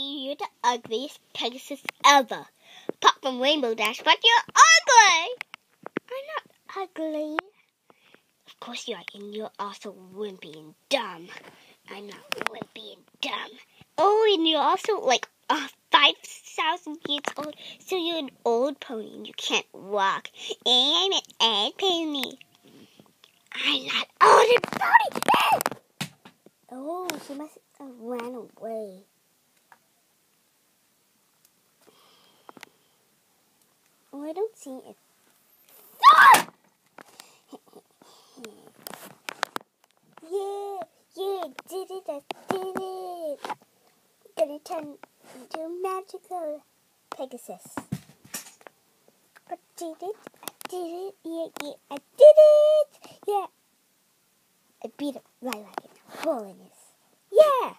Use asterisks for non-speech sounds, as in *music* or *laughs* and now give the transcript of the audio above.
you're the ugliest Pegasus ever. Pop from Rainbow Dash, but you're ugly! I'm not ugly. Of course you are, and you're also wimpy and dumb. I'm not wimpy and dumb. Oh, and you're also like uh, 5,000 years old, so you're an old pony and you can't walk. And I'm an old pony. I'm not old and pony. *laughs* oh, she must have ran away. I don't see it. Ah! *laughs* yeah, yeah, did it, I did it. Gonna turn into magical Pegasus. I did it, I did it, yeah, yeah, I did it, yeah. I beat up Lilac in holiness. Yeah!